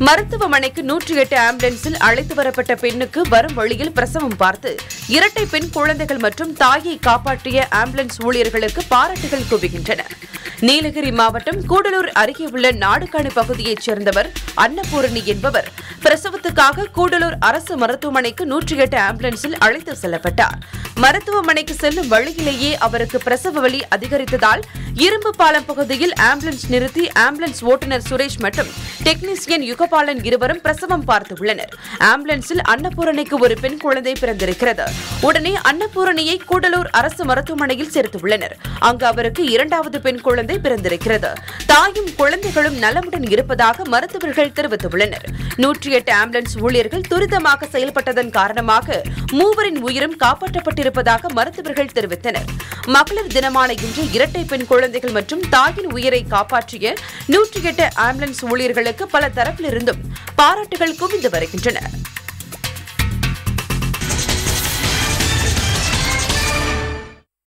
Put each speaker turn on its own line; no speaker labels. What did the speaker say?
மருத்துவமனைக்கு நூற்றி எட்டு ஆம்புலன்ஸில் அழைத்து வரப்பட்ட பெண்ணுக்கு வரும் வழியில் பிரசவம் பார்த்து இரட்டை பெண் குழந்தைகள் மற்றும் தாயை காப்பாற்றிய ஆம்புலன்ஸ் ஊழியர்களுக்கு பாராட்டுகள் குவிகின்றன. நீலகிரி மாவட்டம் கூடலூர் அருகே உள்ள நாடுகாணி பகுதியைச் சேர்ந்தவர் அன்னபூரணி என்பவர் பிரசவத்துக்காக கூடலூர் அரசு மருத்துவமனைக்கு நூற்றி எட்டு ஆம்புலன்ஸில் அழைத்து செல்லப்பட்டார். மருத்துவமனைக்கு செல்லும் வழியிலேயே அவருக்கு பிரசவ வலி அதிகரித்ததால் இரும்பு பாலம் பகுதியில் ஆம்புலன்ஸ் நிறுத்தி ஆம்புலன்ஸ் ஓட்டுநர் சுரேஷ் மற்றும் டெக்னீசியன் யுகபாலன் இருவரும் பிரசவம் பார்த்துள்ளனர் ஆம்புலன்ஸில் அன்னபூரணிக்கு ஒரு பெண் குழந்தை பிறந்திருக்கிறது. உடனே அன்னபூரணியை கூடலூர் அரசு மருத்துவமனையில் சேர்த்துள்ளனர் அங்கு அவருக்கு இரண்டாவது பெண் குழந்தை பிறந்திருக்கிறது. தாயும் குழந்தைகளும் நலமுடன் இருப்பதாக மருத்துவர்கள் தெரிவித்துள்ளனர். நூற்றி எட்டு ஆம்புலன்ஸ் ஊழியர்கள் துரிதமாக செயல்பட்டதன் காரணமாக மூவரின் உயிரும் காப்பாற்றப்பட்டு இருப்பதாக மருத்துவர்கள் தெரிவித்தனர். மகளிர் தினமான இன்று இரட்டை பெண் குழந்தைகள் மற்றும் தாயின் உயிரை காப்பாற்றிய நூற்றி எட்டு ஆம்புலன்ஸ் ஊழியர்களுக்கு பல தரப்பிலிருந்தும் பாராட்டுகள் குவிந்து வருகின்றன.